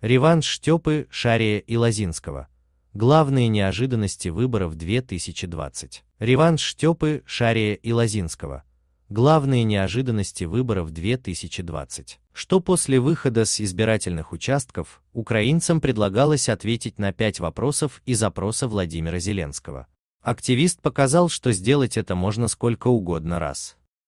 Реванш Штепы, Шария и Лозинского. Главные неожиданности выборов 2020. Реванш Штепы, Шария и Лозинского. Главные неожиданности выборов 2020. Что после выхода с избирательных участков украинцам предлагалось ответить на пять вопросов из опроса Владимира Зеленского. Активист показал, что сделать это можно сколько угодно раз.